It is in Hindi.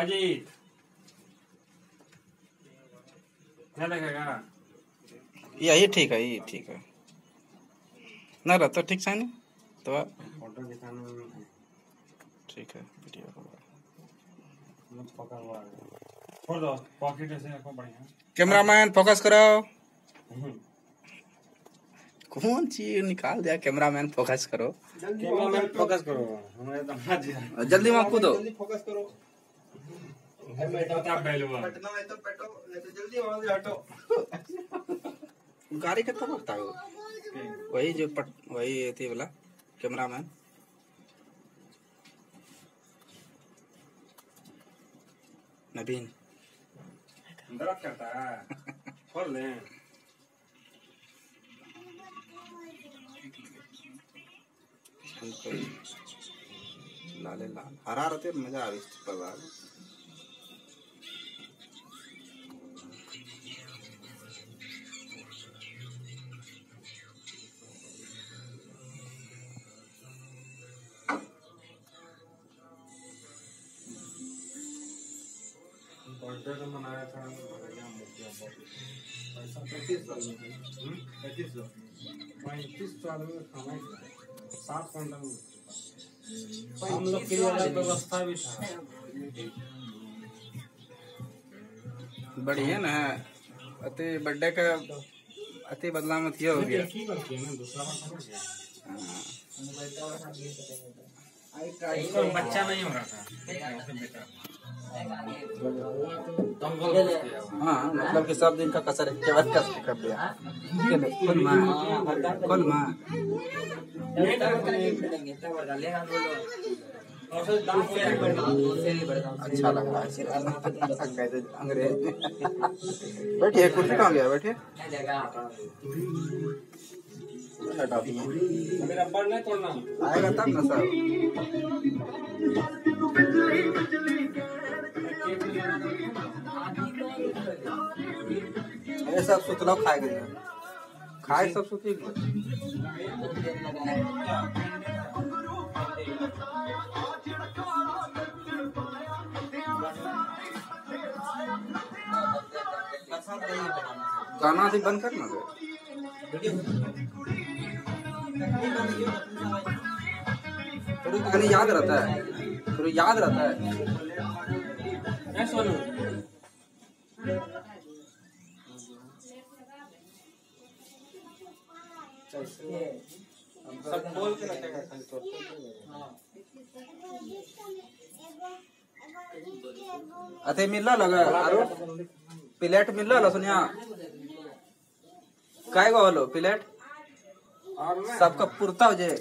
अजीत क्या लगेगा यही ठीक है यही ठीक है। ना रहता ठीक से नहीं तो में ठीक है वीडियो को छोड़ दो पॉकेट रखो बढ़िया। कैमरामैन फोकस करो। हम्म। कौन चीज़ निकाल दिया? कैमरामैन फोकस करो। कैमरामैन फोकस करो। हमारे दामाद जल्दी वहाँ कूदो। जल्दी करो पता पहलुआ पटना है तो पेटो नहीं तो जल्दी वहाँ से हटो। गाड़ी कितना पड़ता है वो? वही जो पट वही थी वाला कैमरामैन। नवीन। दर्द करता है खोल लें लाले लाल। हरा रहते मज़ा आ पर बर्थडे तो मनाया था बढ़िया मुखिया पैसा पैंतीस साल में हम्म? पैंतीस साल पैंतीस साल में खाना सात क्विंटल हम लोग के लिए अलग व्यवस्था भी था। बढ़िया ना। अति बर्थडे का अति बदला में थियो हो गया। ही। दूसरा। इसको बच्चा नहीं हो रहा था। हाँ मतलब कि सब दिन का कसर एक कसर कर दिया। खोल माँ खोल माँ। अच्छा लग रहा है अंग्रेज़। बैठिए, कुर्सी कहाँ गया, बैठिए। आएगा तब ना, सर। ये सब सुतला खाए गए खाए सब सुती गाना भी बंद करना गाने याद रहता है। थोड़ी याद रहता है। सब खोल के अते मिलला लगा आरो? प्लेट मिलला सुनिया। काय गो हलो प्लेट सबका पुरता हो जाए।